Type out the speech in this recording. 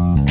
Mm-hmm.